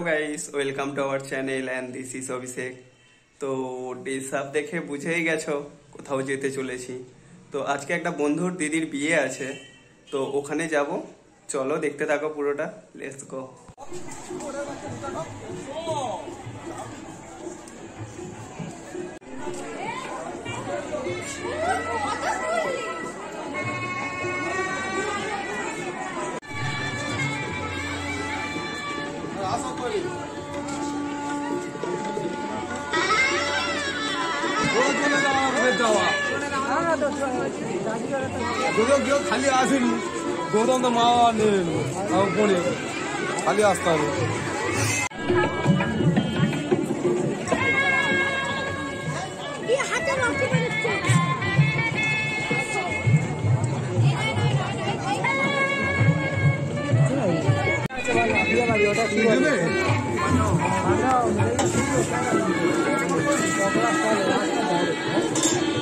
Hello guys welcome to our channel and this is Abhishek তো ডিসাপ দেখে বুঝেই গেছো, কোথাও যেতে চলেছি। তো আজকে একটা বন্ধুর দিদির বিয়ে আছে, তো ওখানে যাব। চলো দেখতে থাকো পুরোটা। লেটস গো గోదాం ఖాళీ ఆశ గోదాం మా నేను పోనీ ఖాళీ ఆస్తాను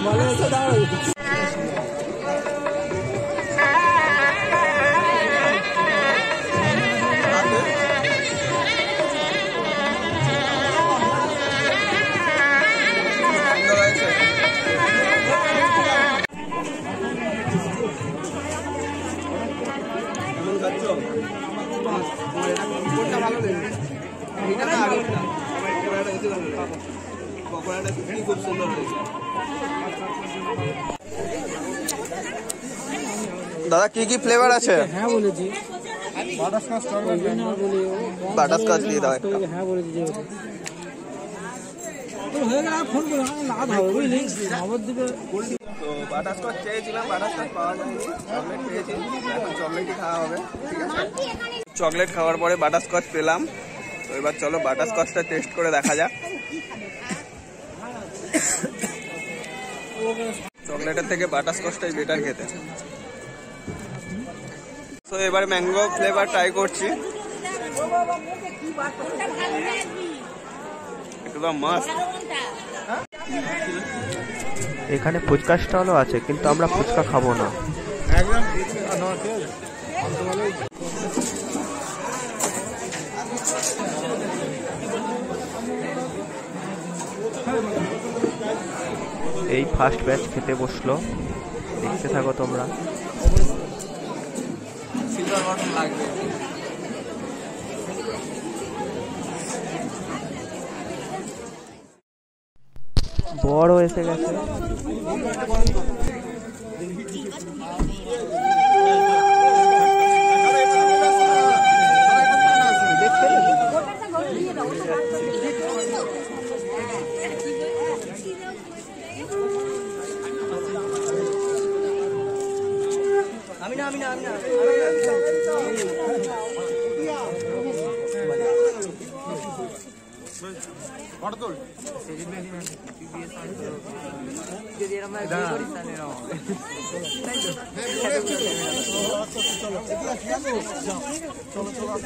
Valeu, você dá দাদা কি কি ফ্লেভার আছে? হ্যাঁ বলেছি। বাটারস্কচ দিয়ে দাও একটা। হ্যাঁ বলেছি যে হয়ে তো বাটারস্কচ চেয়েছিলাম বাটারস্কচ পাওয়া যায়নি। চকলেট পেয়েছি এখন চকলেটই খাওয়া হবে ঠিক আছে? চকলেট খাওয়ার পরে বাটারস্কচ পেলাম। তো এবার চলো বাটারস্কচটা টেস্ট করে দেখা যাক। চকলেটের থেকে বাটারস্কচটাই বেটার খেতে। তো এবার ম্যাঙ্গো ফ্লেভার ট্রাই করছি। একদম মাস্ট এখানে ফুচকা স্টলও আছে কিন্তু আমরা ফুচকা খাব না। একদম এই ফার্স্ট ব্যাচ খেতে বসল। দেখতে থাকো তোমরা। বড় এসে গেছে। Çoluk çoluk çoluk çoluk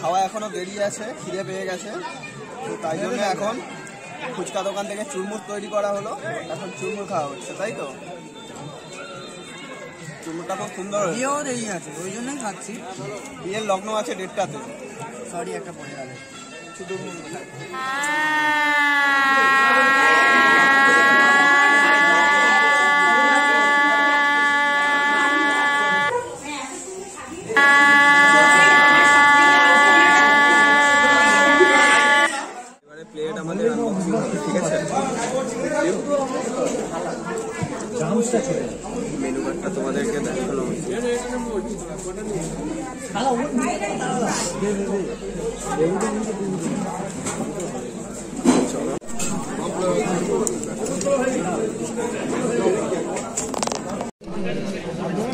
খাওয়া এখনও বেরিয়ে আছে খিদে পেয়ে গেছে। তো তাই জন্য এখন ফুচকা দোকান থেকে চুরমুর তৈরি করা হলো। এখন চুরমুর খাওয়া হচ্ছে তাই তো? চুরমুরটা খুব সুন্দর বিয়েও দেরি আছে ওই জন্যই খাচ্ছি। বিয়ের লগ্ন আছে ডেটটাতে সরি একটা পড়ে গেল।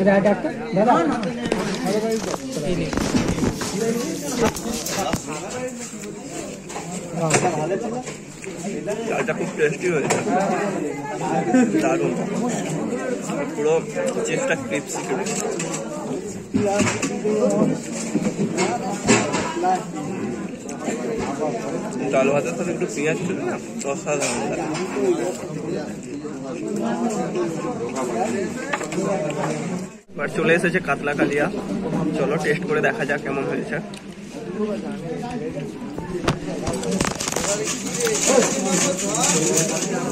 দাদা চালটা খুব টেস্টি হয়েছে দারুণ পুরো চেষ্টা ক্রিপসি ক্রিপসি ডাল ভাতের সাথে একটু পেঁয়াজ ছিল না, অসাধারণ লাগে। এবার চলে এসেছে কাতলা কালিয়া। চলো টেস্ট করে দেখা যাক কেমন হয়েছে।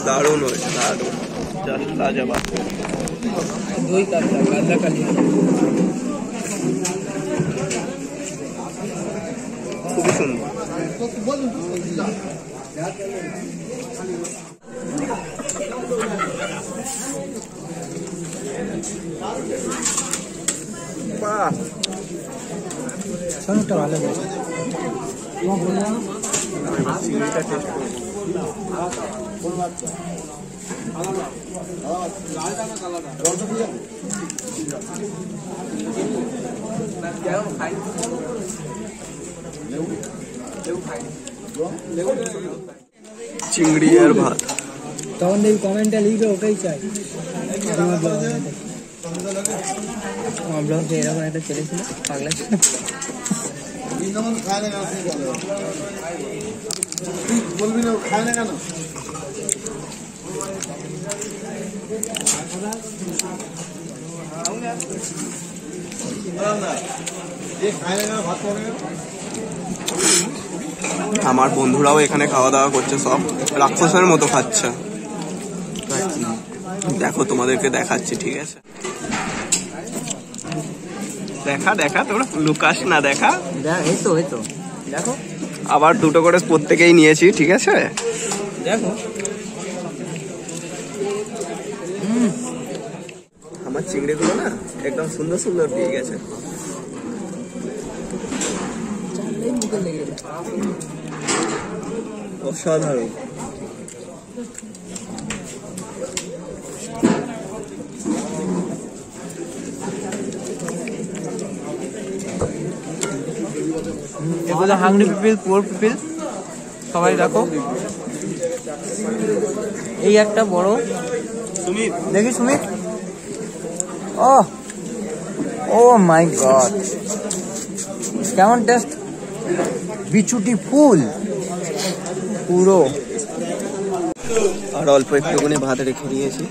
দারুণ হয়েছে, দারুণ। জাস্ট লাজবাব দই কাতলা কাতলা কালি খুবই সুন্দর বাহ সনটা ভালো হয়েছে চিংড়িটা টেস্ট করব চিংড়ি আর ভাত। তখন দেখবি কমেন্টটা লিখবে, ওটাই চাই। আমার এরকম একটা ছেলে ছিল, পাগলা ছিল। বলবি না খায় না কেন আমার বন্ধুরাও এখানে খাওয়া দাওয়া করছে সব রাক্ষসের মতো খাচ্ছে। দেখো তোমাদেরকে দেখাচ্ছি ঠিক আছে? দেখা দেখা তোরা লুকাস না দেখা। দেখো আবার দুটো করে প্রত্যেকেই নিয়েছি ঠিক আছে? দেখো। আমার চিংড়িগুলো না একদম সুন্দর সুন্দর দিয়ে গেছে। অসাধারণ। এগুলো হাংরি পিপিল পোর পিপিল সবাই দেখো এই একটা বড়। সুমিত। দেখি Sumit. Oh oh my god. কেমন টেস্ট? বিচুটি ফুল পুরো। আর অল্প একটুখানি ভাত রেখে দিয়েছি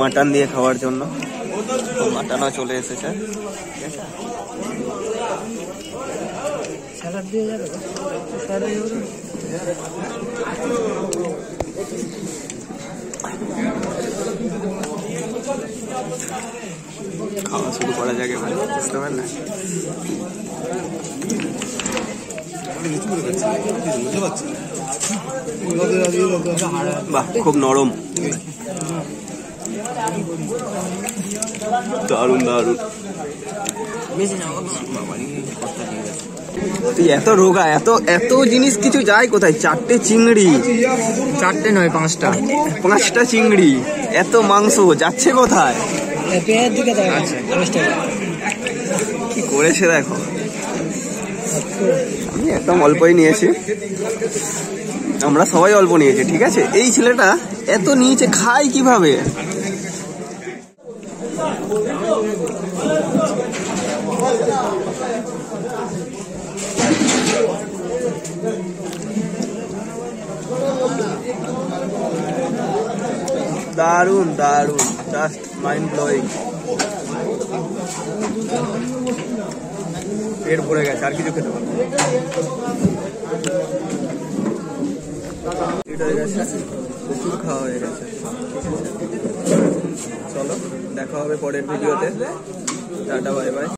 মাটন দিয়ে খাওয়ার জন্য। তো মাটনও চলে এসেছে। খাওয়া শুরু করা যাবে এবার বুঝতে পারলে? বাহ খুব নরম। দারুণ দারুণ। বেশি না তুই এত রোগা এত এত জিনিস কিছু যায় কোথায়? চারটে চিংড়ি। চারটে নয় পাঁচটা। পাঁচটা চিংড়ি এত মাংস যাচ্ছে কোথায়? কি করেছে দেখো? একদম অল্পই নিয়েছি। আমরা সবাই অল্প নিয়েছি, ঠিক আছে? এই ছেলেটা এত নিয়েছে, খায় কীভাবে? দারুণ দারুণ। জাস্ট মাইন্ড ব্লোয়িং পেট ভরে গেছে, আর কিছু খেতে প্রচুর খাওয়া হয়ে গেছে। চলো, দেখা হবে পরের ভিডিওতে টাটা বাই বাই